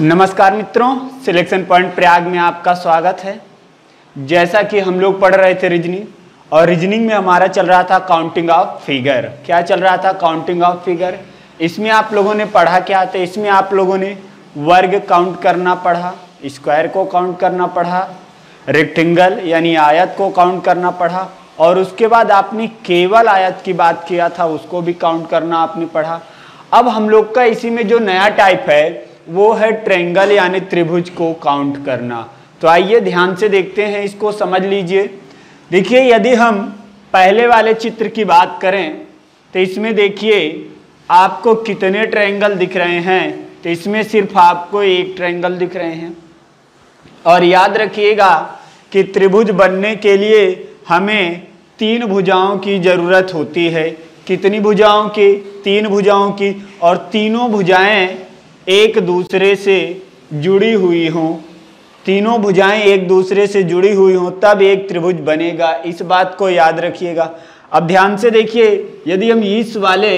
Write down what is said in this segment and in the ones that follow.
नमस्कार मित्रों selection point Prayag में आपका स्वागत है। जैसा कि हम लोग पढ़ रहे थे रीजनिंग और रीजनिंग में हमारा चल रहा था काउंटिंग ऑफ़ फिगर क्या चल रहा था काउंटिंग ऑफ़ फिगर इसमें आप लोगों ने पढ़ा क्या था? इसमें आप लोगों ने वर्ग काउंट करना पढ़ा स्क्वायर को काउंट करना पढ़ा रेक्टेंगल यानी आयत को काउंट करना पढ़ा, और उसके बाद आपने केवल आयत की बात किया था, उसको भी काउंट करना आपने पढ़ा। अब हम लोग का इसी में जो नया टाइप है वो है ट्रेंगल यानी त्रिभुज को काउंट करना। तो आइए ध्यान से देखते हैं, इसको समझ लीजिए। देखिए, यदि हम पहले वाले चित्र की बात करें तो इसमें देखिए, आपको कितने ट्रायंगल दिख रहे हैं। तो इसमें सिर्फ़ आपको एक ट्रायंगल दिख रहे हैं। और याद रखिएगा कि त्रिभुज बनने के लिए हमें तीन भुजाओं की ज़रूरत होती है। कितनी भुजाओं की? तीन भुजाओं की। और तीनों भुजाएँ एक दूसरे से जुड़ी हुई हों। तीनों भुजाएँ एक दूसरे से जुड़ी हुई हों, तब एक त्रिभुज बनेगा। इस बात को याद रखिएगा। अब ध्यान से देखिए, यदि हम इस वाले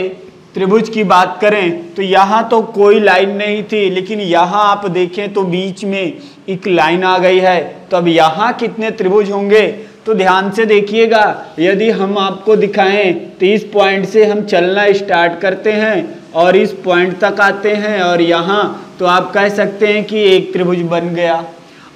त्रिभुज की बात करें तो यहाँ तो कोई लाइन नहीं थी, लेकिन यहाँ आप देखें तो बीच में एक लाइन आ गई है। तो अब यहाँ कितने त्रिभुज होंगे? तो ध्यान से देखिएगा, यदि हम आपको दिखाएँ तो इस पॉइंट से हम चलना स्टार्ट करते हैं और इस पॉइंट तक आते हैं और यहाँ तो आप कह सकते हैं कि एक त्रिभुज बन गया।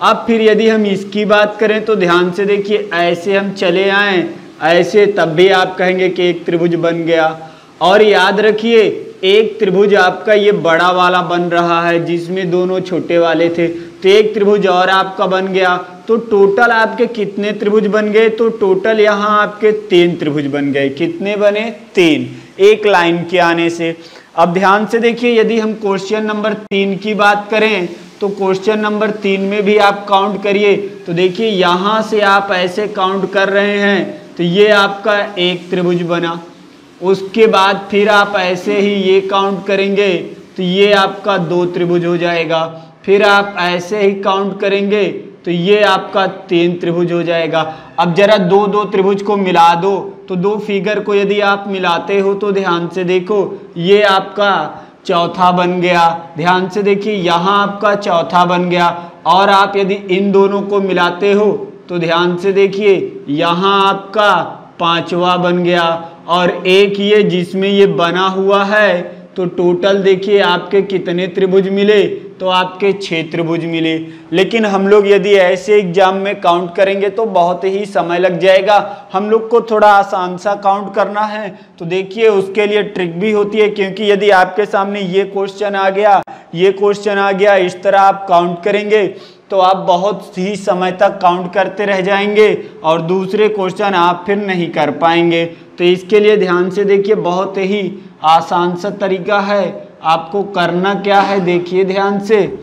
अब फिर यदि हम इसकी बात करें तो ध्यान से देखिए, ऐसे हम चले आए, ऐसे तब भी आप कहेंगे कि एक त्रिभुज बन गया। और याद रखिए, एक त्रिभुज आपका ये बड़ा वाला बन रहा है, जिसमें दोनों छोटे वाले थे। एक त्रिभुज और आपका बन गया। तो टोटल आपके कितने त्रिभुज बन गए? तो टोटल यहाँ आपके तीन त्रिभुज बन गए। कितने बने? तीन। एक लाइन के आने से। अब ध्यान से देखिए, यदि हम क्वेश्चन नंबर तीन की बात करें तो क्वेश्चन नंबर तीन में भी आप काउंट करिए। तो देखिए, यहाँ से आप ऐसे काउंट कर रहे हैं तो ये आपका एक त्रिभुज बना। उसके बाद फिर आप ऐसे ही ये काउंट करेंगे तो ये आपका दो त्रिभुज हो जाएगा। फिर आप ऐसे ही काउंट करेंगे तो ये आपका तीन त्रिभुज हो जाएगा। अब जरा दो दो त्रिभुज को मिला दो तो दो फिगर को यदि आप मिलाते हो तो ध्यान से देखो, ये आपका चौथा बन गया। ध्यान से देखिए, यहाँ आपका चौथा बन गया। और आप यदि इन दोनों को मिलाते हो तो ध्यान से देखिए, यहाँ आपका पांचवा बन गया। और एक ये जिसमें ये बना हुआ है तो टोटल देखिए आपके कितने त्रिभुज मिले तो आपके छः त्रिभुज मिले। लेकिन हम लोग यदि ऐसे एग्ज़ाम में काउंट करेंगे तो बहुत ही समय लग जाएगा। हम लोग को थोड़ा आसान सा काउंट करना है। तो देखिए, उसके लिए ट्रिक भी होती है, क्योंकि यदि आपके सामने ये क्वेश्चन आ गया, ये क्वेश्चन आ गया, इस तरह आप काउंट करेंगे। तो आप बहुत ही समय तक काउंट करते रह जाएँगे और दूसरे क्वेश्चन आप फिर नहीं कर पाएँगे। तो इसके लिए ध्यान से देखिए, बहुत ही आसान सा तरीका है। आपको करना क्या है, देखिए ध्यान से।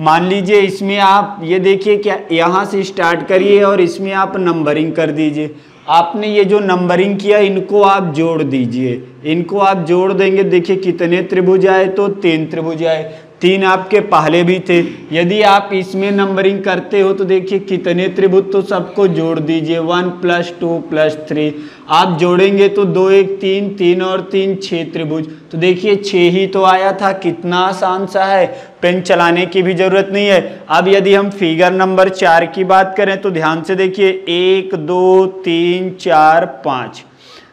मान लीजिए इसमें आप ये देखिए क्या यहाँ से स्टार्ट करिए और इसमें आप नंबरिंग कर दीजिए। आपने ये जो नंबरिंग किया, इनको आप जोड़ दीजिए। इनको आप जोड़ देंगे, देखिए कितने त्रिभुज आए तो तीन त्रिभुज आए। तीन आपके पहले भी थे। यदि आप इसमें नंबरिंग करते हो तो देखिए कितने त्रिभुज तो सबको जोड़ दीजिए। One plus two plus three आप जोड़ेंगे तो दो, एक, तीन तीन और तीन छः त्रिभुज। तो देखिए छः ही तो आया था। कितना आसान सा है। पेन चलाने की भी ज़रूरत नहीं है। अब यदि हम फिगर नंबर चार की बात करें तो ध्यान से देखिए। एक, दो, तीन, चार, पाँच।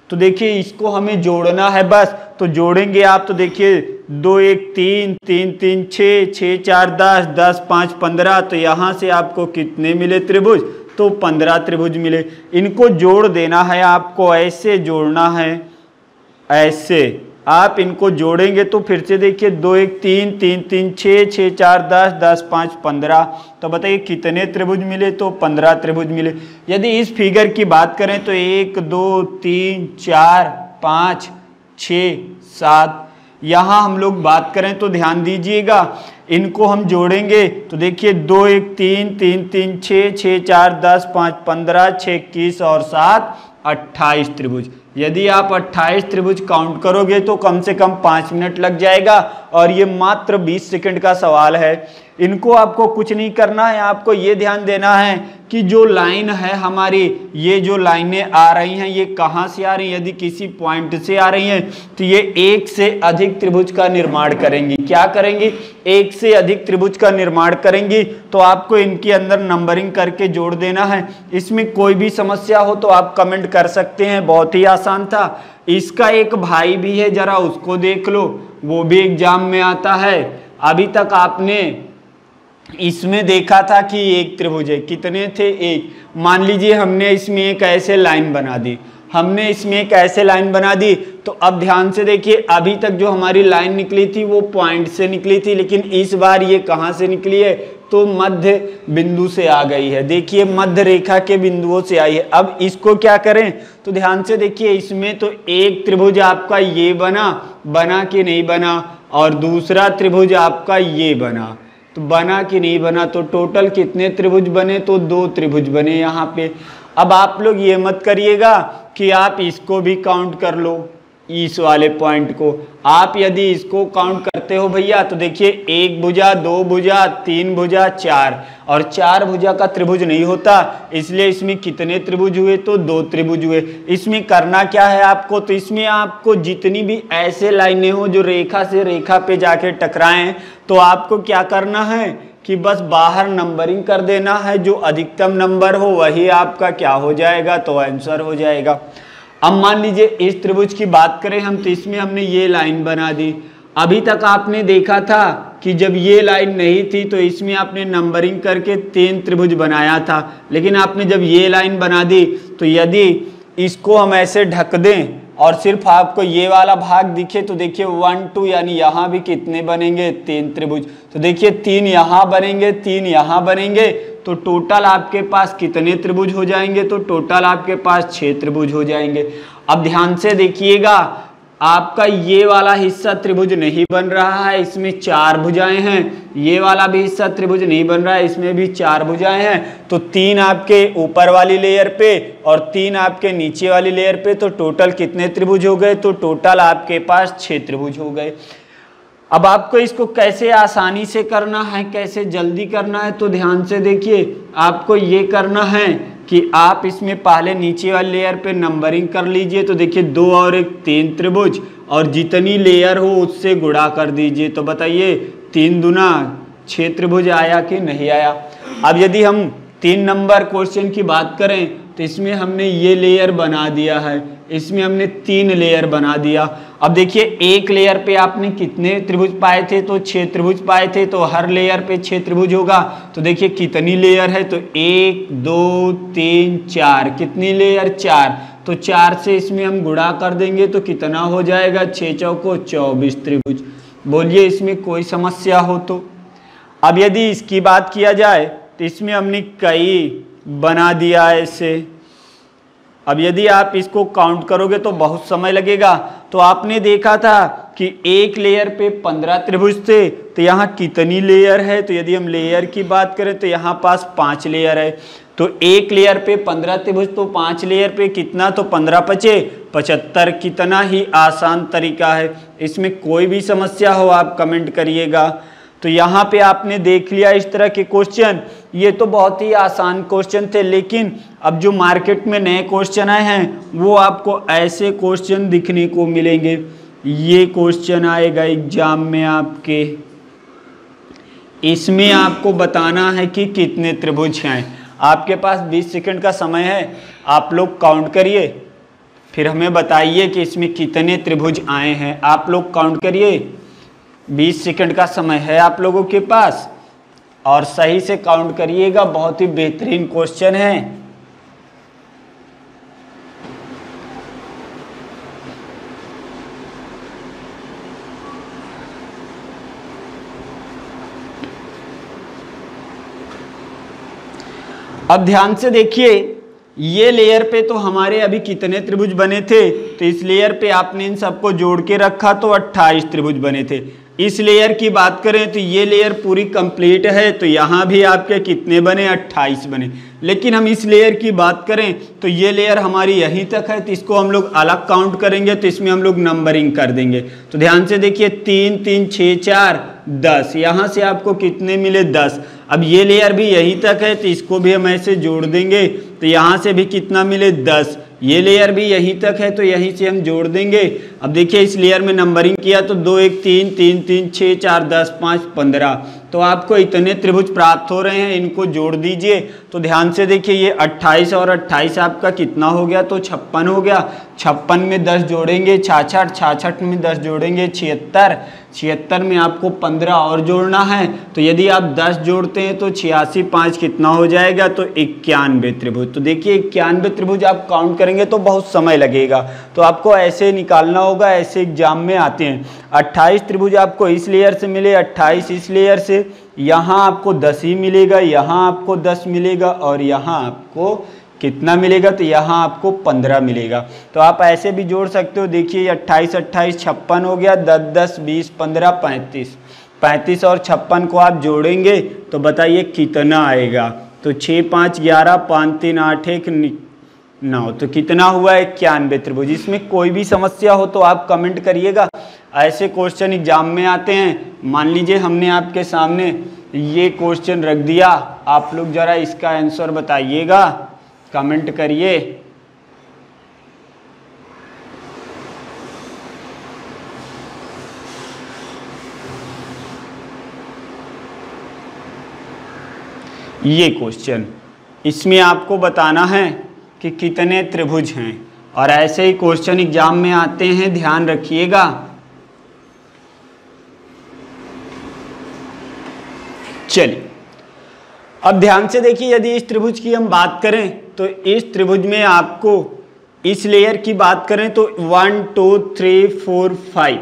तो देखिए, इसको हमें जोड़ना है बस। तो जोड़ेंगे आप तो देखिए, दो, एक, तीन तीन तीन छः छः चार, दस दस, पाँच, पंद्रह। तो यहाँ से आपको कितने मिले त्रिभुज? तो पंद्रह त्रिभुज मिले। इनको जोड़ देना है आपको, ऐसे जोड़ना है, ऐसे। आप इनको जोड़ेंगे तो फिर से देखिए, दो एक तीन तीन तीन छः छः चार, दस दस, पाँच, पंद्रह। तो बताइए कितने त्रिभुज मिले? तो पंद्रह त्रिभुज मिले। यदि इस फिगर की बात करें तो एक, दो, तीन, चार, पाँच छ सात। यहाँ हम लोग बात करें तो ध्यान दीजिएगा, इनको हम जोड़ेंगे तो देखिए, दो एक तीन तीन तीन छः छः चार, दस, पाँच, पंद्रह छः इक्कीस और सात, अट्ठाईस त्रिभुज। यदि आप 28 त्रिभुज काउंट करोगे तो कम से कम पाँच मिनट लग जाएगा और ये मात्र 20 सेकंड का सवाल है। इनको आपको कुछ नहीं करना है, आपको ये ध्यान देना है कि जो लाइन है हमारी, ये जो लाइनें आ रही हैं, ये कहाँ से आ रही हैं? यदि किसी पॉइंट से आ रही हैं तो ये एक से अधिक त्रिभुज का निर्माण करेंगी। क्या करेंगी? एक से अधिक त्रिभुज का निर्माण करेंगी तो आपको इनके अंदर नंबरिंग करके जोड़ देना है। इसमें कोई भी समस्या हो तो आप कमेंट कर सकते हैं, बहुत ही आसान था। इसका एक भाई भी है, जरा उसको देख लो, वो भी एग्ज़ाम में आता है। अभी तक आपने इसमें देखा था कि एक त्रिभुज है। कितने थे? एक। मान लीजिए हमने इसमें एक ऐसे लाइन बना दी। हमने इसमें एक ऐसे लाइन बना दी तो अब ध्यान से देखिए, अभी तक जो हमारी लाइन निकली थी, वो पॉइंट से निकली थी, लेकिन इस बार ये कहाँ से निकली है? तो मध्य बिंदु से आ गई है। देखिए, मध्य रेखा के बिंदुओं से आई है। अब इसको क्या करें? तो ध्यान से देखिए, इसमें तो एक त्रिभुज आपका ये बना बना कि नहीं बना? और दूसरा त्रिभुज आपका ये बना। तो बना कि नहीं बना तो टोटल कितने त्रिभुज बने? तो दो त्रिभुज बने यहाँ पे। अब आप लोग ये मत करिएगा कि आप इसको भी काउंट कर लो। इस वाले पॉइंट को। आप यदि इसको काउंट करते हो भैया तो देखिए, एक भुजा, दो भुजा, तीन भुजा, चार। और चार भुजा का त्रिभुज नहीं होता, इसलिए इसमें कितने त्रिभुज हुए? तो दो त्रिभुज हुए। इसमें करना क्या है आपको? तो इसमें आपको जितनी भी ऐसे लाइनें हो जो रेखा से रेखा पे जाके टकराएँ तो आपको क्या करना है कि बस बाहर नंबरिंग कर देना है, जो अधिकतम नंबर हो, वही आपका क्या हो जाएगा? तो आंसर हो जाएगा। अब मान लीजिए, इस त्रिभुज की बात करें हम तो इसमें हमने ये लाइन बना दी। अभी तक आपने देखा था कि जब ये लाइन नहीं थी तो इसमें आपने नंबरिंग करके तीन त्रिभुज बनाया था। लेकिन आपने जब ये लाइन बना दी तो यदि इसको हम ऐसे ढक दें और सिर्फ़ आपको ये वाला भाग दिखे तो देखिए वन टू यानी यहाँ भी कितने बनेंगे? तीन त्रिभुज। तो देखिए, तीन यहाँ बनेंगे, तीन यहाँ बनेंगे तो टोटल आपके पास कितने त्रिभुज हो जाएँगे? तो टोटल आपके पास छह त्रिभुज हो जाएँगे। अब ध्यान से देखिएगा, आपका ये वाला हिस्सा त्रिभुज नहीं बन रहा है, इसमें चार भुजाएँ हैं। ये वाला भी हिस्सा त्रिभुज नहीं बन रहा है, इसमें भी चार भुजाएँ हैं। तो तीन आपके ऊपर वाली लेयर पे और तीन आपके नीचे वाली लेयर पे तो टोटल कितने त्रिभुज हो गए? तो टोटल आपके पास छह त्रिभुज हो गए। अब आपको इसको कैसे आसानी से करना है, कैसे जल्दी करना है तो ध्यान से देखिए, आपको ये करना है कि आप इसमें पहले नीचे वाले लेयर पे नंबरिंग कर लीजिए तो देखिए दो और एक तीन त्रिभुज, और जितनी लेयर हो उससे गुड़ा कर दीजिए। तो बताइए, तीन दुना छः त्रिभुज आया कि नहीं आया? अब यदि हम तीन नंबर क्वेश्चन की बात करें तो इसमें हमने ये लेयर बना दिया है। इसमें हमने तीन लेयर बना दिया। अब देखिए, एक लेयर पे आपने कितने त्रिभुज पाए थे? तो छह त्रिभुज पाए थे तो हर लेयर पे छह त्रिभुज होगा। तो देखिए, कितनी लेयर है? तो एक, दो, तीन, चार। कितनी लेयर चार। तो चार से इसमें हम गुड़ा कर देंगे तो कितना हो जाएगा? छः चौको चौबीस त्रिभुज। बोलिए, इसमें कोई समस्या हो तो। अब यदि इसकी बात किया जाए तो इसमें हमने कई बना दिया ऐसे अब यदि आप इसको काउंट करोगे तो बहुत समय लगेगा। तो आपने देखा था कि एक लेयर पे पंद्रह त्रिभुज थे तो यहाँ कितनी लेयर है? तो यदि हम लेयर की बात करें तो यहाँ पास पाँच लेयर है। तो एक लेयर पे पंद्रह त्रिभुज तो पाँच लेयर पे कितना? तो पंद्रह पचे। पचहत्तर कितना ही आसान तरीका है। इसमें कोई भी समस्या हो, आप कमेंट करिएगा। तो यहाँ पे आपने देख लिया इस तरह के क्वेश्चन ये तो बहुत ही आसान क्वेश्चन थे, लेकिन अब जो मार्केट में नए क्वेश्चन आए हैं, वो आपको ऐसे क्वेश्चन दिखने को मिलेंगे। ये क्वेश्चन आएगा एग्ज़ाम में आपके। इसमें आपको बताना है कि कितने त्रिभुज हैं। आपके पास 20 सेकंड का समय है, आप लोग काउंट करिए। फिर हमें बताइए कि इसमें कितने त्रिभुज आए हैं। आप लोग काउंट करिए। 20 सेकंड का समय है आप लोगों के पास। और सही से काउंट करिएगा, बहुत ही बेहतरीन क्वेश्चन है। अब ध्यान से देखिए, ये लेयर पे तो हमारे अभी कितने त्रिभुज बने थे? तो इस लेयर पे आपने इन सबको जोड़ के रखा तो 28 त्रिभुज बने थे। इस लेयर की बात करें तो ये लेयर पूरी कंप्लीट है तो यहाँ भी आपके कितने बने? 28 बने। लेकिन हम इस लेयर की बात करें तो ये लेयर हमारी यहीं तक है तो इसको हम लोग अलग काउंट करेंगे तो इसमें हम लोग नंबरिंग कर देंगे। तो ध्यान से देखिए, तीन तीन छः चार, दस। यहाँ से आपको कितने मिले? दस। अब ये लेयर भी यहीं तक है तो इसको भी हम ऐसे जोड़ देंगे। तो यहाँ से भी कितना मिले? दस। ये लेयर भी यहीं तक है तो यहीं से हम जोड़ देंगे। अब देखिए, इस लेयर में नंबरिंग किया तो दो एक तीन तीन तीन छः चार, दस, पाँच, पंद्रह। तो आपको इतने त्रिभुज प्राप्त हो रहे हैं, इनको जोड़ दीजिए। तो ध्यान से देखिए, ये 28 और 28 आपका कितना हो गया? तो छप्पन हो गया। छप्पन में 10 जोड़ेंगे, छाछठ छाछठ में 10 जोड़ेंगे, छिहत्तर। छिहत्तर में आपको 15 और जोड़ना है तो यदि आप 10 जोड़ते हैं तो छियासी पाँच कितना हो जाएगा? तो इक्यानवे त्रिभुज। तो देखिए, इक्यानवे त्रिभुज आप काउंट करेंगे तो बहुत समय लगेगा। तो आपको ऐसे निकालना होगा, ऐसे एग्ज़ाम में आते हैं। अट्ठाईस त्रिभुज आपको इस लेयर से मिले, अट्ठाईस इस लेयर से। यहाँ आपको दस ही मिलेगा, यहाँ आपको दस मिलेगा और यहाँ आपको कितना मिलेगा? तो यहाँ आपको पंद्रह मिलेगा। तो आप ऐसे भी जोड़ सकते हो। देखिए अट्ठाईस अट्ठाईस, छप्पन हो गया। दस दस, बीस, पंद्रह, पैंतीस। पैंतीस और छप्पन को आप जोड़ेंगे तो बताइए कितना आएगा? तो छः, पाँच, ग्यारह, पाँच, तीन, आठ, एक, नौ तो कितना हुआ? है इक्यानवे त्रिभुज। इसमें कोई भी समस्या हो तो आप कमेंट करिएगा। ऐसे क्वेश्चन एग्ज़ाम में आते हैं। मान लीजिए हमने आपके सामने ये क्वेश्चन रख दिया। आप लोग ज़रा इसका आंसर बताइएगा। कमेंट करिए। ये क्वेश्चन इसमें आपको बताना है कि कितने त्रिभुज हैं। और ऐसे ही क्वेश्चन एग्ज़ाम में आते हैं, ध्यान रखिएगा। चलिए। अब ध्यान से देखिए, यदि इस त्रिभुज की हम बात करें तो इस त्रिभुज में आपको इस लेयर की बात करें तो one two three four five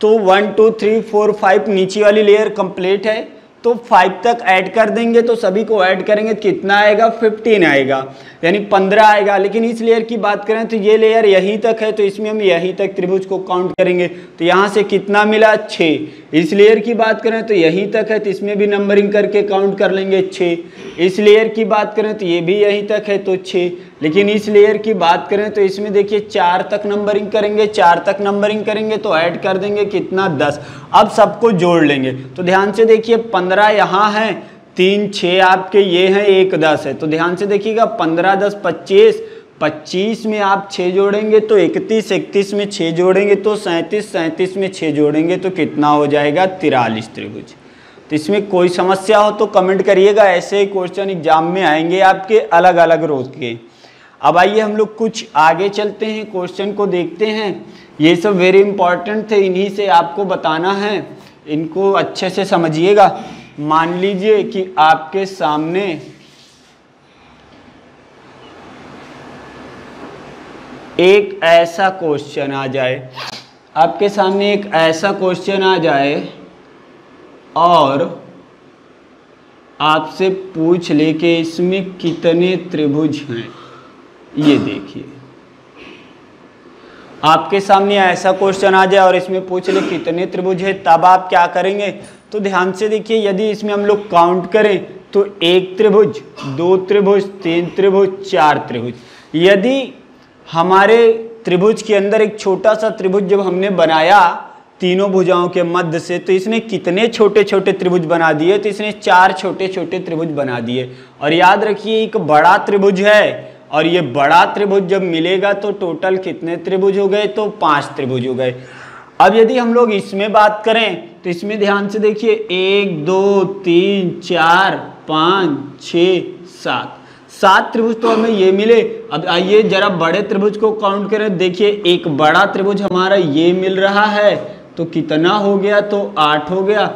तो one two three four five नीचे वाली लेयर कंप्लीट है। तो फाइव तक ऐड कर देंगे तो सभी को ऐड करेंगे, कितना आएगा? फिफ्टीन आएगा, यानी पंद्रह आएगा। लेकिन इस लेयर की बात करें तो ये लेयर यहीं तक है तो इसमें हम यहीं तक त्रिभुज को काउंट करेंगे। तो यहाँ से कितना मिला? छः। इस लेयर की बात करें तो यहीं तक है तो इसमें भी नंबरिंग करके काउंट कर लेंगे छः। इस लेयर की बात करें तो ये भी यहीं तक है तो छः। लेकिन इस लेयर की बात करें तो इसमें देखिए चार तक नंबरिंग करेंगे, चार तक नंबरिंग करेंगे तो ऐड कर देंगे कितना? दस। अब सबको जोड़ लेंगे। तो ध्यान से देखिए, पंद्रह यहाँ है, तीन छः आपके ये हैं, एक, दस है। तो ध्यान से देखिएगा, पंद्रह, दस, पच्चीस। पच्चीस में आप छः जोड़ेंगे तो इकतीस इकतीस में छः जोड़ेंगे तो सैंतीस सैंतीस में छः जोड़ेंगे तो कितना हो जाएगा? तिरालीस त्रिभुज। तो इसमें कोई समस्या हो तो कमेंट करिएगा, ऐसे ही क्वेश्चन एग्ज़ाम में आएँगे आपके अलग अलग रोज के। अब आइए हम लोग कुछ आगे चलते हैं क्वेश्चन को देखते हैं। ये सब वेरी इंपॉर्टेंट थे, इन्हीं से आपको बताना है। इनको अच्छे से समझिएगा। मान लीजिए कि आपके सामने एक ऐसा क्वेश्चन आ जाए। आपके सामने एक ऐसा क्वेश्चन आ जाए और आपसे पूछ ले कि इसमें कितने त्रिभुज हैं। ये देखिए। आपके सामने ऐसा क्वेश्चन आ जाए और इसमें पूछ ले कितने त्रिभुज है, तब आप क्या करेंगे? तो ध्यान से देखिए, यदि इसमें हम लोग काउंट करें तो एक त्रिभुज, दो त्रिभुज, तीन त्रिभुज, चार त्रिभुज। यदि हमारे त्रिभुज के अंदर एक छोटा सा त्रिभुज जब हमने बनाया तीनों भुजाओं के मध्य से तो इसने कितने छोटे छोटे त्रिभुज बना दिए? तो इसने चार छोटे छोटे त्रिभुज बना दिए। और याद रखिए, एक बड़ा त्रिभुज है और ये बड़ा त्रिभुज जब मिलेगा तो टोटल कितने त्रिभुज हो गए? तो पाँच त्रिभुज हो गए। अब यदि हम लोग इसमें बात करें तो इसमें ध्यान से देखिए, एक, दो, तीन, चार, पाँच छ सात। सात त्रिभुज तो हमें ये मिले। अब आइए जरा बड़े त्रिभुज को काउंट करें। देखिए, एक बड़ा त्रिभुज हमारा ये मिल रहा है। तो कितना हो गया? तो आठ हो गया।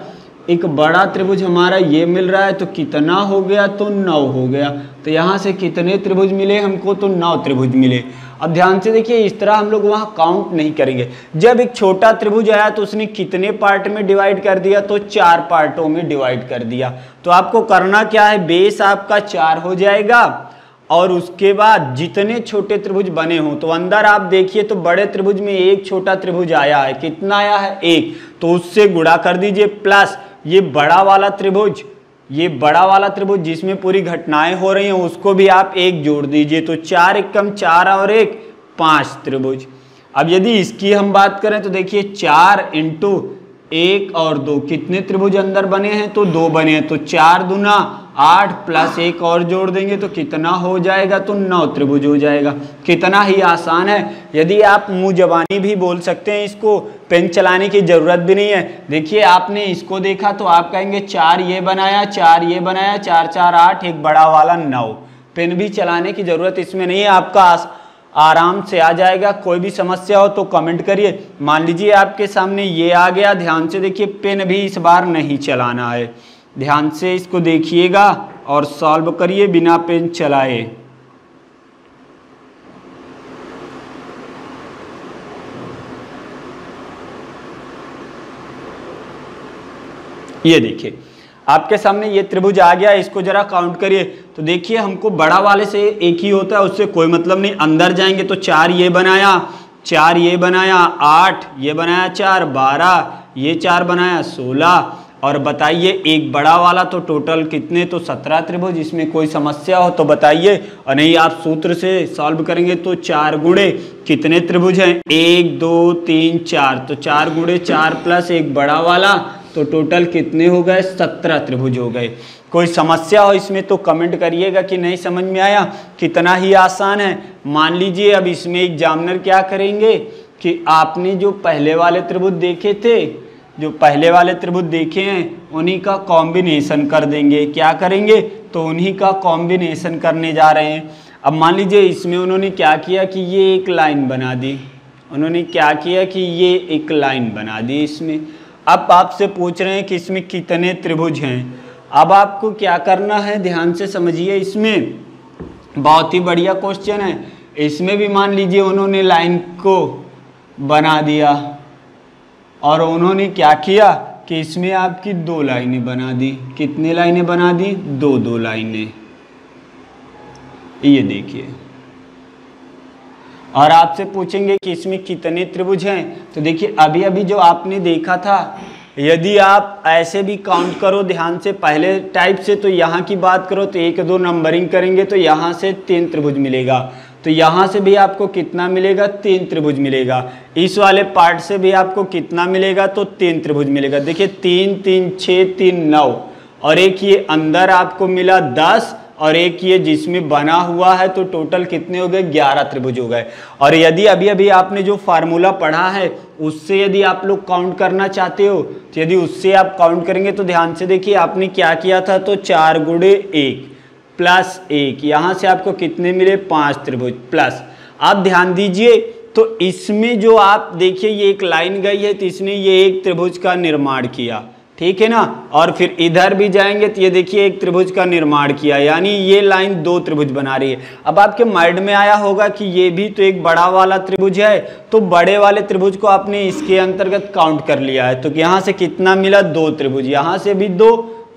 एक बड़ा त्रिभुज हमारा ये मिल रहा है तो कितना हो गया तो नौ हो गया। तो यहाँ से कितने त्रिभुज मिले हमको तो नौ त्रिभुज मिले। अब ध्यान से देखिए, इस तरह हम लोग वहाँ काउंट नहीं करेंगे। जब एक छोटा त्रिभुज आया तो उसने कितने पार्ट में डिवाइड कर दिया? तो चार पार्टों में डिवाइड कर दिया। तो आपको करना क्या है? बेस आपका चार हो जाएगा, और उसके बाद जितने छोटे त्रिभुज बने हों तो अंदर आप देखिए तो बड़े त्रिभुज में एक छोटा त्रिभुज आया है। कितना आया है? एक। तो उससे गुड़ा कर दीजिए प्लस ये बड़ा वाला त्रिभुज, ये बड़ा वाला त्रिभुज जिसमें पूरी घटनाएँ हो रही हैं, उसको भी आप एक जोड़ दीजिए तो चार एक कम चार और एक पाँच त्रिभुज। अब यदि इसकी हम बात करें तो देखिए चार इंटू एक और दो। कितने त्रिभुज अंदर बने हैं? तो दो बने हैं तो चार दुना, आठ प्लस एक और जोड़ देंगे तो कितना हो जाएगा? तो नौ त्रिभुज हो जाएगा। कितना ही आसान है। यदि आप मुँह जबानी भी बोल सकते हैं, इसको पेन चलाने की ज़रूरत भी नहीं है। देखिए, आपने इसको देखा तो आप कहेंगे, चार ये बनाया, चार ये बनाया, चार चार, आठ, एक बड़ा वाला नौ। पेन भी चलाने की ज़रूरत इसमें नहीं है। आपका आराम से आ जाएगा। कोई भी समस्या हो तो कमेंट करिए। मान लीजिए आपके सामने ये आ गया। ध्यान से देखिए पेन भी इस बार नहीं चलाना है। ध्यान से इसको देखिएगा और सॉल्व करिए बिना पेन चलाए। ये देखिए। आपके सामने ये त्रिभुज आ गया, इसको जरा काउंट करिए। तो देखिए, हमको बड़ा वाले से एक ही होता है, उससे कोई मतलब नहीं। अंदर जाएँगे तो चार ये बनाया, चार ये बनाया, आठ ये बनाया, चार, बारह ये चार बनाया, सोलह। और बताइए, एक बड़ा वाला तो टोटल कितने? तो सत्रह त्रिभुज, इसमें कोई समस्या हो तो बताइए। और नहीं, आप सूत्र से सॉल्व करेंगे तो चार गुणे कितने त्रिभुज हैं? एक, दो, तीन, चार। तो चार गुणे चार प्लस एक बड़ा वाला तो टोटल कितने हो गए? सत्रह त्रिभुज हो गए। कोई समस्या हो इसमें तो कमेंट करिएगा कि नहीं समझ में आया? कितना ही आसान है। मान लीजिए अब इसमें एग्जामिनर क्या करेंगे? कि आपने जो पहले वाले त्रिभुज देखे थे, जो पहले वाले त्रिभुज देखे हैं, उन्हीं का कॉम्बिनेशन कर देंगे। क्या करेंगे? तो उन्हीं का कॉम्बिनेशन करने जा रहे हैं। अब मान लीजिए इसमें उन्होंने क्या किया कि ये एक लाइन बना दी। उन्होंने क्या किया कि ये एक लाइन बना दी इसमें। अब आपसे पूछ रहे हैं कि इसमें कितने त्रिभुज हैं। अब आपको क्या करना है? ध्यान से समझिए इसमें। बहुत ही बढ़िया क्वेश्चन है। इसमें भी मान लीजिए उन्होंने लाइन को बना दिया और उन्होंने क्या किया कि इसमें आपकी दो लाइनें बना दी। कितनी लाइनें बना दी? दो दो लाइनें। ये देखिए। और आपसे पूछेंगे कि इसमें कितने त्रिभुज हैं? तो देखिए अभी अभी जो आपने देखा था, यदि आप ऐसे भी काउंट करो ध्यान से, पहले टाइप से तो यहाँ की बात करो तो एक दो नंबरिंग करेंगे तो यहाँ से तीन त्रिभुज मिलेगा। तो यहाँ से भी आपको कितना मिलेगा? तीन त्रिभुज मिलेगा। इस वाले पार्ट से भी आपको कितना मिलेगा? तो तीन त्रिभुज मिलेगा। देखिए, तीन तीन छः तीन, नौ। और एक ये अंदर आपको मिला दस और एक ये जिसमें बना हुआ है तो टोटल कितने हो गए? ग्यारह त्रिभुज हो गए। और यदि अभी अभी आपने जो फार्मूला पढ़ा है, उससे यदि आप लोग काउंट करना चाहते हो तो यदि उससे आप काउंट करेंगे तो ध्यान से देखिए, आपने क्या किया था? तो चार गुड़े एक प्लस एक। यहाँ से आपको कितने मिले? पाँच त्रिभुज प्लस आप ध्यान दीजिए तो इसमें जो आप देखिए, ये एक लाइन गई है तो इसने ये एक त्रिभुज का निर्माण किया। ठीक है ना? और फिर इधर भी जाएँगे तो ये देखिए एक त्रिभुज का निर्माण किया, यानी ये लाइन दो त्रिभुज बना रही है। अब आपके माइंड में आया होगा कि ये भी तो एक बड़ा वाला त्रिभुज है तो बड़े वाले त्रिभुज को आपने इसके अंतर्गत काउंट कर लिया है। तो यहाँ से कितना मिला? दो त्रिभुज। यहाँ से भी दो,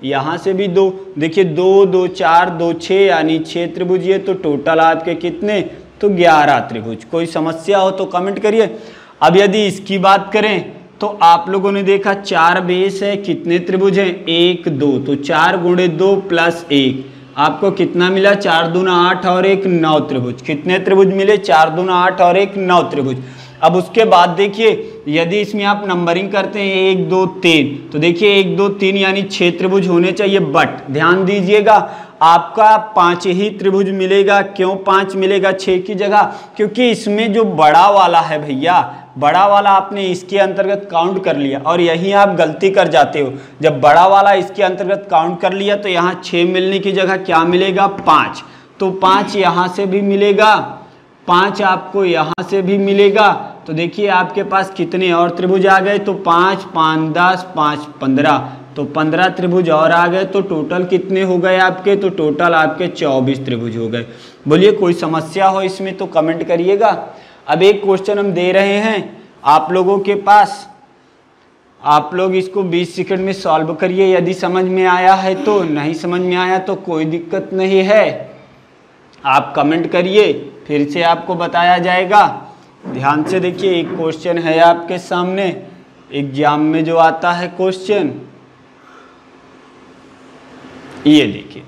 यहाँ से भी दो। देखिए, दो दो, चार, दो छः यानी छः त्रिभुज ये तो टोटल आपके कितने? तो ग्यारह त्रिभुज। कोई समस्या हो तो कमेंट करिए। अब यदि इसकी बात करें तो आप लोगों ने देखा चार बेस है, कितने त्रिभुज हैं? एक, दो। तो चार गुणे दो प्लस एक। आपको कितना मिला? चार दूना आठ और एक नौ त्रिभुज। कितने त्रिभुज मिले? चार दूना आठ और एक नौ त्रिभुज। अब उसके बाद देखिए, यदि इसमें आप नंबरिंग करते हैं, एक, दो, तीन। तो देखिए, एक, दो, तीन यानी छह त्रिभुज होने चाहिए बट ध्यान दीजिएगा, आपका पाँच ही त्रिभुज मिलेगा। क्यों पाँच मिलेगा? छह की जगह, क्योंकि इसमें जो बड़ा वाला है भैया बड़ा वाला आपने इसके अंतर्गत काउंट कर लिया और यहीं आप गलती कर जाते हो। जब बड़ा वाला इसके अंतर्गत काउंट कर लिया तो यहाँ छः मिलने की जगह क्या मिलेगा? पाँच। तो पाँच यहाँ से भी मिलेगा। पाँच आपको यहाँ से भी मिलेगा। तो देखिए आपके पास कितने और त्रिभुज आ गए? तो पाँच पाँच, दस, पाँच, पंद्रह। तो पंद्रह त्रिभुज और आ गए तो टोटल कितने हो गए आपके? तो टोटल आपके चौबीस त्रिभुज हो गए। बोलिए कोई समस्या हो इसमें तो कमेंट करिएगा। अब एक क्वेश्चन हम दे रहे हैं आप लोगों के पास। आप लोग इसको 20 सेकंड में सॉल्व करिए। यदि समझ में आया है तो नहीं समझ में आया तो कोई दिक्कत नहीं है। आप कमेंट करिए, फिर से आपको बताया जाएगा। ध्यान से देखिए, एक क्वेश्चन है आपके सामने। एग्ज़ाम में जो आता है क्वेश्चन ये देखिए।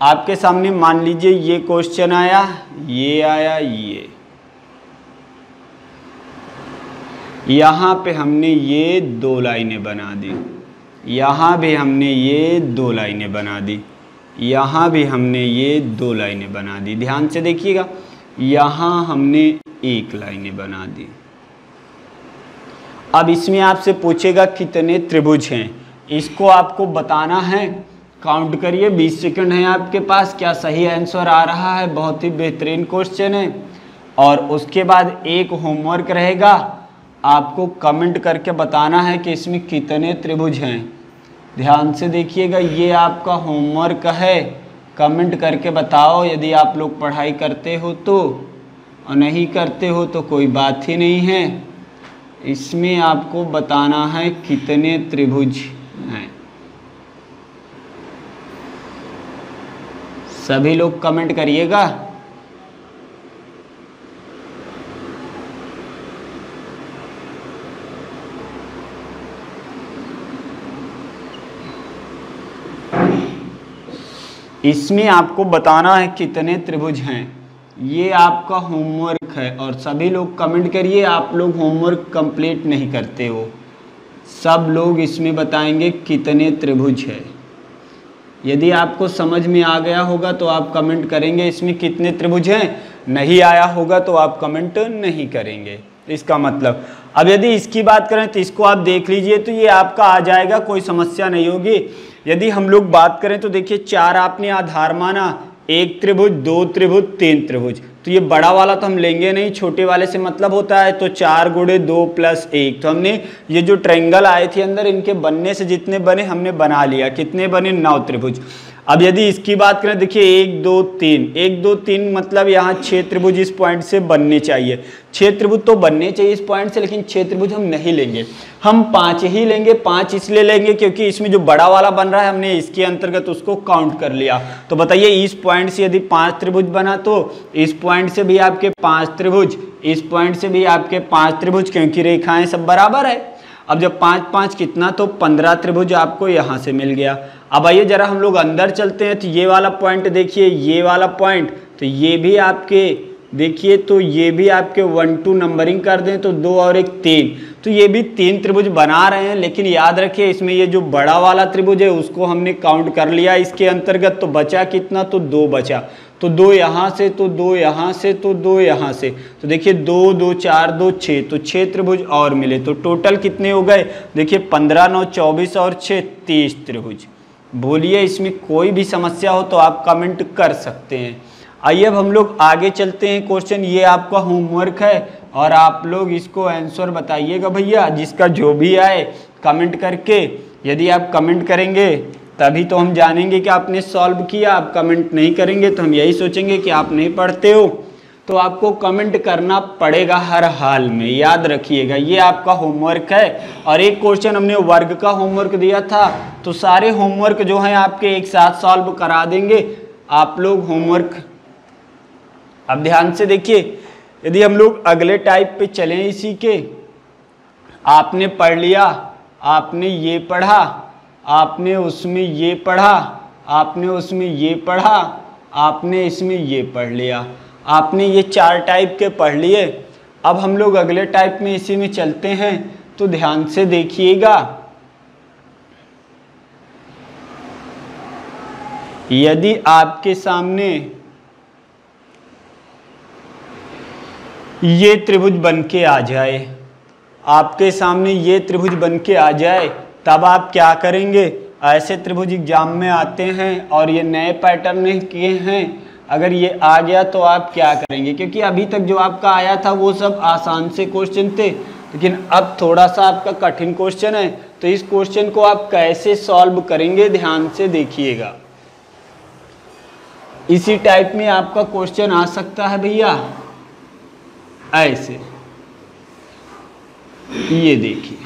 आपके सामने मान लीजिए ये क्वेश्चन आया, ये आया, ये। यहाँ पे हमने ये दो लाइनें बना दी। यहाँ भी हमने ये दो लाइनें बना दी। यहाँ भी हमने ये दो लाइनें बना दी। ध्यान से देखिएगा, यहाँ हमने एक लाइनें बना दी। अब इसमें आपसे पूछेगा, कितने त्रिभुज हैं? इसको आपको बताना है। काउंट करिए 20 सेकंड है आपके पास। क्या सही आंसर आ रहा है? बहुत ही बेहतरीन क्वेश्चन है। और उसके बाद एक होमवर्क रहेगा। आपको कमेंट करके बताना है कि इसमें कितने त्रिभुज हैं। ध्यान से देखिएगा, ये आपका होमवर्क है। कमेंट करके बताओ, यदि आप लोग पढ़ाई करते हो तो और नहीं करते हो तो कोई बात ही नहीं है। इसमें आपको बताना है कितने त्रिभुज हैं। सभी लोग कमेंट करिएगा। इसमें आपको बताना है कितने त्रिभुज हैं। ये आपका होमवर्क है और सभी लोग कमेंट करिए, आप लोग होमवर्क कंप्लीट नहीं करते हो। सब लोग इसमें बताएँगे कितने त्रिभुज है। यदि आपको समझ में आ गया होगा तो आप कमेंट करेंगे, इसमें कितने त्रिभुज हैं। नहीं आया होगा तो आप कमेंट नहीं करेंगे। इसका मतलब अब यदि इसकी बात करें तो इसको आप देख लीजिए तो ये आपका आ जाएगा, कोई समस्या नहीं होगी। यदि हम लोग बात करें तो देखिए, चार आपने आधार माना, एक त्रिभुज, दो त्रिभुज, तीन त्रिभुज। तो ये बड़ा वाला तो हम लेंगे नहीं, छोटे वाले से मतलब होता है तो चार गुड़े दो प्लस एक। तो हमने ये जो ट्रेंगल आए थे अंदर, इनके बनने से जितने बने हमने बना लिया। कितने बने? नौ त्रिभुज। अब यदि इसकी बात करें, देखिए, एक, दो, तीन। एक, दो, तीन मतलब यहाँ क्षेत्रभुज इस पॉइंट से बनने चाहिए। क्षेत्रभुज तो बनने चाहिए इस पॉइंट से, लेकिन क्षेत्रभुज हम नहीं लेंगे। हम पाँच ही लेंगे, पाँच इसलिए लेंगे क्योंकि इसमें जो बड़ा वाला बन रहा है, हमने इसके अंतर्गत उसको काउंट कर लिया। तो बताइए, इस पॉइंट से यदि पाँच त्रिभुज बना तो इस पॉइंट से भी आपके पाँच त्रिभुज, इस पॉइंट से भी आपके पाँच त्रिभुज, क्योंकि रेखाएँ सब बराबर है। अब जब पाँच पाँच कितना तो पंद्रह त्रिभुज आपको यहाँ से मिल गया। अब आइए जरा हम लोग अंदर चलते हैं तो ये वाला पॉइंट देखिए, ये वाला पॉइंट तो ये भी आपके, देखिए तो ये भी आपके वन टू नंबरिंग कर दें तो दो और एक तीन। तो ये भी तीन त्रिभुज बना रहे हैं, लेकिन याद रखिए, इसमें ये जो बड़ा वाला त्रिभुज है, उसको हमने काउंट कर लिया, इसके अंतर्गत तो बचा कितना तो दो बचा। तो दो यहाँ से तो दो यहाँ से तो दो यहाँ से। तो देखिए, दो दो, चार, दो छः तो छः त्रिभुज और मिले। तो टोटल कितने हो गए? देखिए, पंद्रह, नौ, चौबीस और छः तीस त्रिभुज। बोलिए, इसमें कोई भी समस्या हो तो आप कमेंट कर सकते हैं। आइए, अब हम लोग आगे चलते हैं क्वेश्चन ये आपका होमवर्क है और आप लोग इसको आंसर बताइएगा भैया, जिसका जो भी आए कमेंट करके। यदि आप कमेंट करेंगे तभी तो हम जानेंगे कि आपने सॉल्व किया, आप कमेंट नहीं करेंगे तो हम यही सोचेंगे कि आप नहीं पढ़ते हो। तो आपको कमेंट करना पड़ेगा हर हाल में। याद रखिएगा, ये आपका होमवर्क है। और एक क्वेश्चन हमने वर्ग का होमवर्क दिया था। तो सारे होमवर्क जो हैं आपके एक साथ सॉल्व करा देंगे। आप लोग होमवर्क अब ध्यान से देखिए, यदि हम लोग अगले टाइप पे चलें इसी के, आपने पढ़ लिया, आपने ये पढ़ा आपने उसमें ये पढ़ा, आपने उसमें ये पढ़ा, आपने इसमें ये पढ़ लिया। आपने ये चार टाइप के पढ़ लिए। अब हम लोग अगले टाइप में इसी में चलते हैं तो ध्यान से देखिएगा। यदि आपके सामने ये त्रिभुज बन के आ जाए, आपके सामने ये त्रिभुज बन के आ जाए तब आप क्या करेंगे? ऐसे त्रिभुज एग्ज़ाम में आते हैं और ये नए पैटर्न किए हैं। अगर ये आ गया तो आप क्या करेंगे? क्योंकि अभी तक जो आपका आया था वो सब आसान से क्वेश्चन थे। लेकिन अब थोड़ा सा आपका कठिन क्वेश्चन है। तो इस क्वेश्चन को आप कैसे सॉल्व करेंगे? ध्यान से देखिएगा। इसी टाइप में आपका क्वेश्चन आ सकता है भैया। ऐसे। ये देखिए।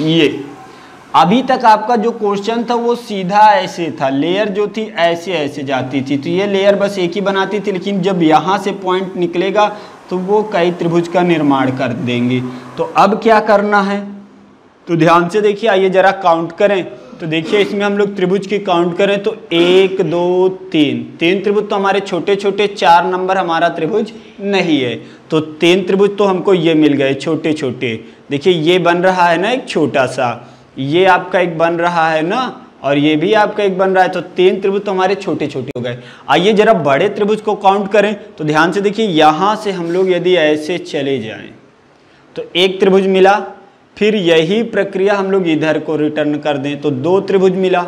ये। अभी तक आपका जो क्वेश्चन था वो सीधा ऐसे था। लेयर जो थी, ऐसे ऐसे जाती थी। तो ये लेयर बस एक ही बनाती थी, लेकिन जब यहाँ से पॉइंट निकलेगा तो वो कई त्रिभुज का निर्माण कर देंगे। तो अब क्या करना है? तो ध्यान से देखिए, आइए जरा काउंट करें। तो देखिए, इसमें हम लोग त्रिभुज की काउंट करें तो एक, दो, तीन। तीन त्रिभुज तो हमारे छोटे छोटे चार नंबर हमारा त्रिभुज नहीं है। तो तीन त्रिभुज तो हमको ये मिल गए छोटे छोटे देखिए, ये बन रहा है ना एक छोटा सा ये आपका एक बन रहा है ना, और ये भी आपका एक बन रहा है। तो तीन त्रिभुज तो हमारे छोटे छोटे हो गए। आइए जरा बड़े त्रिभुज को काउंट करें। तो ध्यान से देखिए, यहाँ से हम लोग यदि ऐसे चले जाएँ तो एक त्रिभुज मिला। फिर यही प्रक्रिया हम लोग इधर को रिटर्न कर दें तो दो त्रिभुज मिला।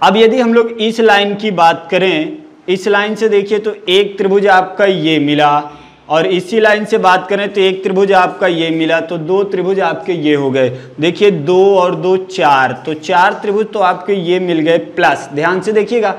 अब यदि हम लोग इस लाइन की बात करें, इस लाइन से देखिए तो एक त्रिभुज आपका ये मिला, और इसी लाइन से बात करें तो एक त्रिभुज आपका ये मिला तो दो त्रिभुज आपके ये हो गए। देखिए दो और दो चार तो चार त्रिभुज तो आपके ये मिल गए प्लस ध्यान से देखिएगा,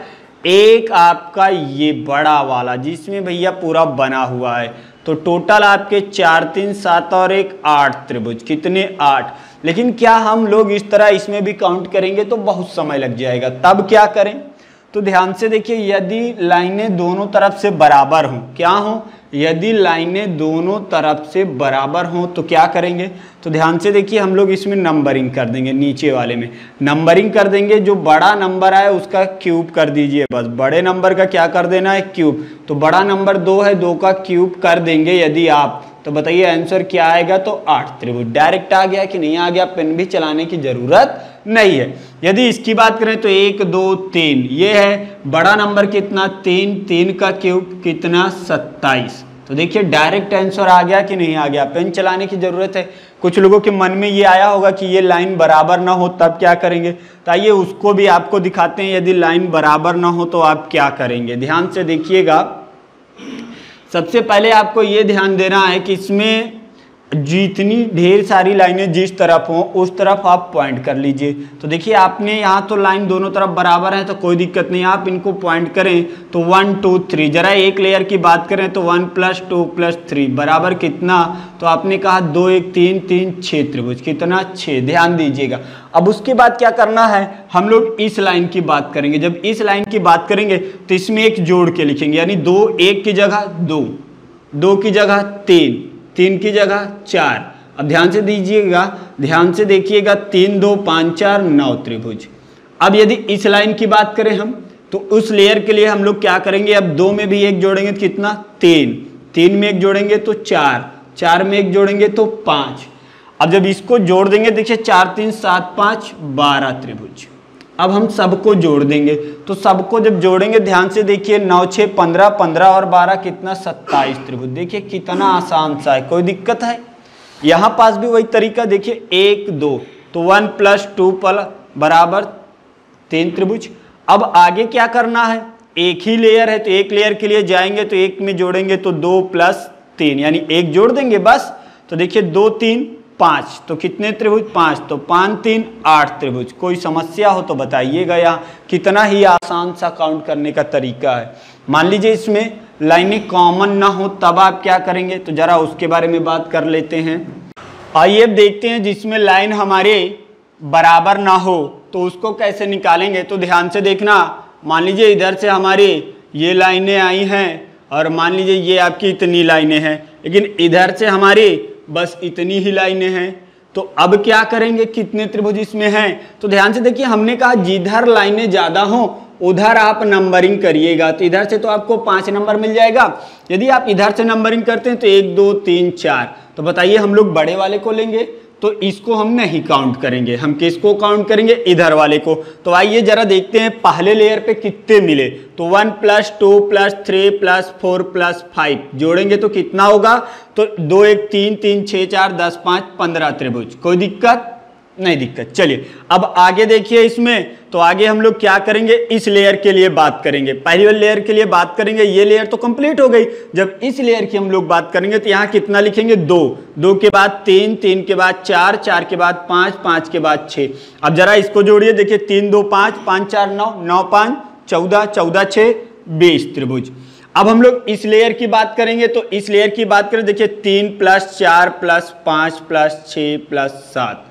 एक आपका ये बड़ा वाला, जिसमें भैया पूरा बना हुआ है। तो टोटल आपके चार, तीन, सात और एक आठ त्रिभुज। कितने आठ? लेकिन क्या हम लोग इस तरह इसमें भी काउंट करेंगे तो बहुत समय लग जाएगा। तब क्या करें? तो ध्यान से देखिए, यदि लाइनें दोनों तरफ़ से बराबर हों, क्या हों? यदि लाइनें दोनों तरफ़ से बराबर हों तो क्या करेंगे? तो ध्यान से देखिए, हम लोग इसमें नंबरिंग कर देंगे, नीचे वाले में। नंबरिंग कर देंगे, जो बड़ा नंबर आए उसका क्यूब कर दीजिए बस। बड़े नंबर का क्या कर देना है? क्यूब तो बड़ा नंबर दो है, दो का क्यूब कर देंगे यदि आप। तो बताइए आंसर क्या आएगा? तो आठ त्रिभुज। डायरेक्ट आ गया कि नहीं आ गया? पेन भी चलाने की ज़रूरत नहीं है। यदि इसकी बात करें तो एक, दो, तीन। ये है, बड़ा नंबर कितना? तीन तीन का क्यूब कितना? सत्ताईस। तो देखिए डायरेक्ट आंसर आ गया कि नहीं आ गया? पेन चलाने की ज़रूरत है। कुछ लोगों के मन में ये आया होगा कि ये लाइन बराबर ना हो, तब क्या करेंगे? तो आइए उसको भी आपको दिखाते हैं। यदि लाइन बराबर ना हो तो आप क्या करेंगे? ध्यान से देखिएगा। सबसे पहले आपको ये ध्यान देना है कि इसमें जितनी ढेर सारी लाइनें जिस तरफ़ हों, उस तरफ़ आप पॉइंट कर लीजिए। तो देखिए, आपने यहाँ तो लाइन दोनों तरफ़ बराबर है तो कोई दिक्कत नहीं। आप इनको पॉइंट करें तो वन टू थ्री जरा एक लेयर की बात करें तो one plus two plus three बराबर कितना? तो आपने कहा दो, एक, तीन तीन छः त्रिभुज। कितना? छः ध्यान दीजिएगा। अब उसके बाद क्या करना है? हम लोग इस लाइन की बात करेंगे। जब इस लाइन की बात करेंगे तो इसमें एक जोड़ के लिखेंगे। यानी दो, एक की जगह दो दो की जगह तीन। तीन की जगह चार। अब ध्यान से दीजिएगा, ध्यान से देखिएगा, तीन, दो, पाँच, चार, नौ त्रिभुज। अब यदि इस लाइन की बात करें हम तो उस लेयर के लिए हम लोग क्या करेंगे? अब दो में भी एक जोड़ेंगे तो कितना? तीन। तीन में एक जोड़ेंगे तो चार। चार में एक जोड़ेंगे तो पाँच। अब जब इसको जोड़ देंगे, देखिए, चार, तीन, सात, पाँच, बारह त्रिभुज। अब हम सबको जोड़ देंगे। तो सबको जब जोड़ेंगे, ध्यान से देखिए, नौ छः पंद्रह पंद्रह और बारह कितना सत्ताईस त्रिभुज। देखिए कितना आसान सा है, कोई दिक्कत है? यहाँ पास भी वही तरीका, देखिए, एक, दो तो वन प्लस टू प्लस बराबर तीन त्रिभुज। अब आगे क्या करना है? एक ही लेयर है तो एक लेयर के लिए जाएँगे तो एक में जोड़ेंगे तो दो प्लस तीन, यानी एक जोड़ देंगे बस। तो देखिए, दो, तीन पाँच तो कितने त्रिभुज? पाँच तो पाँच तीन, आठ त्रिभुज। कोई समस्या हो तो बताइएगा यहाँ कितना ही आसान सा काउंट करने का तरीका है। मान लीजिए इसमें लाइनें कॉमन ना हो, तब आप क्या करेंगे? तो ज़रा उसके बारे में बात कर लेते हैं। आइए अब देखते हैं जिसमें लाइन हमारे बराबर ना हो तो उसको कैसे निकालेंगे? तो ध्यान से देखना। मान लीजिए इधर से हमारी ये लाइनें आई हैं, और मान लीजिए ये आपकी इतनी लाइनें हैं, लेकिन इधर से हमारी बस इतनी ही लाइनें हैं। तो अब क्या करेंगे? कितने त्रिभुज इसमें हैं? तो ध्यान से देखिए, हमने कहा जिधर लाइनें ज़्यादा हो, उधर आप नंबरिंग करिएगा। तो इधर से तो आपको पाँच नंबर मिल जाएगा। यदि आप इधर से नंबरिंग करते हैं तो एक, दो, तीन, चार। तो बताइए, हम लोग बड़े वाले को लेंगे? तो इसको हम नहीं काउंट करेंगे। हम किसको काउंट करेंगे? इधर वाले को। तो आइए जरा देखते हैं पहले लेयर पे कितने मिले। तो one plus two plus three plus four plus five जोड़ेंगे तो कितना होगा? तो दो एक तीन तीन छः चार, दस, पाँच, पंद्रह त्रिभुज। कोई दिक्कत? नहीं दिक्कत। चलिए, अब आगे देखिए इसमें तो आगे हम लोग क्या करेंगे? इस लेयर के लिए बात करेंगे। पहली वाली लेयर के लिए बात करेंगे। ये लेयर तो कंप्लीट हो गई। जब इस लेयर की हम लोग बात करेंगे तो यहाँ कितना लिखेंगे? दो। दो के बाद तीन तीन के बाद चार चार के बाद पाँच पाँच के बाद छः। अब जरा इसको जोड़िए। देखिए, तीन, दो, पाँच पाँच, चार, नौ नौ, पाँच, चौदह चौदह, छः, बीस त्रिभुज। अब हम लोग इस लेयर की बात करेंगे तो इस लेयर की बात करें। देखिए, तीन प्लस चार प्लस पाँच प्लस छः प्लस सात।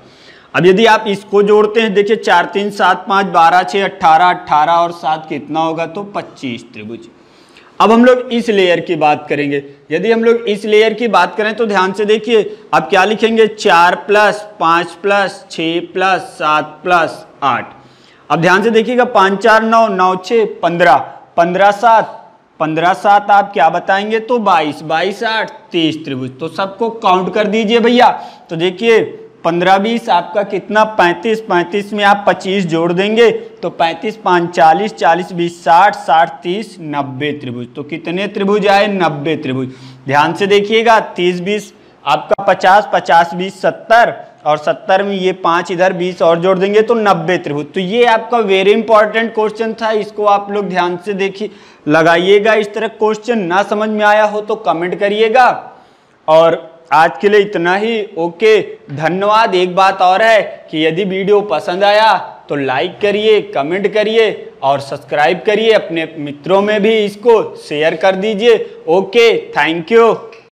अब यदि आप इसको जोड़ते हैं, देखिए, चार, तीन, सात, पाँच, बारह छः अट्ठारह अट्ठारह और सात कितना होगा? तो पच्चीस त्रिभुज। अब हम लोग इस लेयर की बात करेंगे। यदि हम लोग इस लेयर की बात करें तो ध्यान से देखिए, अब क्या लिखेंगे? चार प्लस पाँच प्लस छः प्लस सात प्लस आठ। अब ध्यान से देखिएगा, पाँच, चार, नौ नौ छः पंद्रह। पंद्रह, सात। पंद्रह, सात आप क्या बताएँगे? तो बाईस। बाईस, आठ तेईस त्रिभुज। तो सबको काउंट कर दीजिए भैया। तो देखिए पंद्रह बीस आपका कितना? पैंतीस पैंतीस में आप पच्चीस जोड़ देंगे तो पैंतीस पाँच चालीस चालीस बीस, साठ साठ, तीस, नब्बे त्रिभुज। तो कितने त्रिभुज आए? नब्बे त्रिभुज। ध्यान से देखिएगा, तीस, बीस, आपका पचास पचास, बीस, सत्तर, और सत्तर में ये पाँच इधर, बीस और जोड़ देंगे तो नब्बे त्रिभुज। तो ये आपका वेरी इंपॉर्टेंट क्वेश्चन था, इसको आप लोग ध्यान से देखिए, लगाइएगा इस तरह क्वेश्चन ना समझ में आया हो तो कमेंट करिएगा, और आज के लिए इतना ही। ओके, धन्यवाद। एक बात और है कि यदि वीडियो पसंद आया तो लाइक करिए, कमेंट करिए और सब्सक्राइब करिए। अपने मित्रों में भी इसको शेयर कर दीजिए। Okay, thank you.